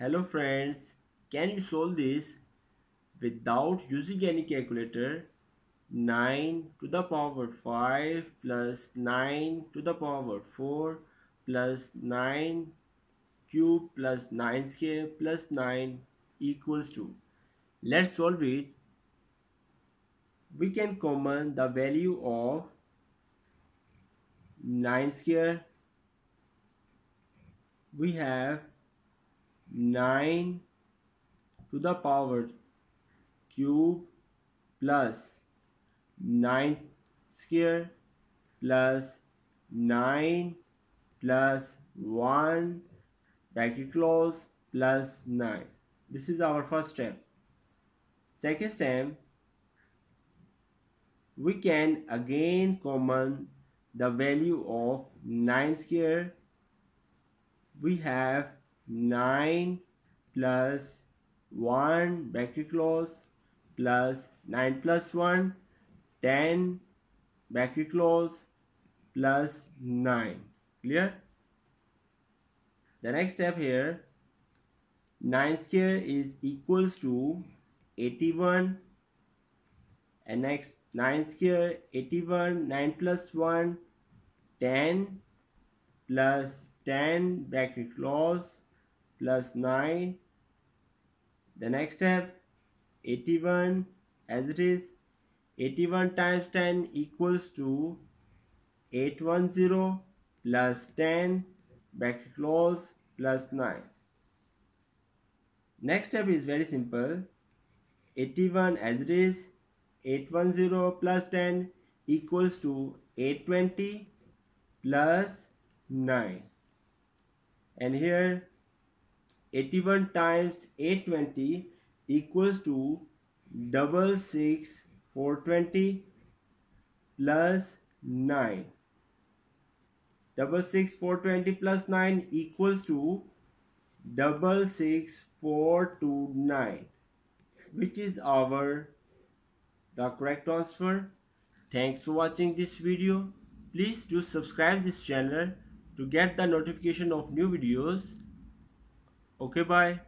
Hello friends, can you solve this without using any calculator? 9 to the power 5 plus 9 to the power 4 plus 9 cube plus 9 square plus 9 equals to. Let's solve it. We can common the value of 9 square. We have 9 to the power cube plus 9 square plus 9 plus 1 bracket close plus 9 this is our first step. Second step we can again common the value of 9 square. We have 9 plus 1 bracket close plus 9 plus 1 10 bracket close plus 9 clear? The next step here 9 square is equals to 81 and next 9 square 81 9 plus 1 10 plus 10 bracket close plus 9 the next step 81 as it is 81 times 10 equals to 810 plus 10 bracket close plus 9 next step is very simple. 81 as it is 810 plus 10 equals to 820 plus 9 and here 81 times 820 equals to double double six 420 plus 9 double six 420 plus 9 equals to double six four two nine which is our the correct answer thanks for watching this video. Please do subscribe this channel to get the notification of new videos okay bye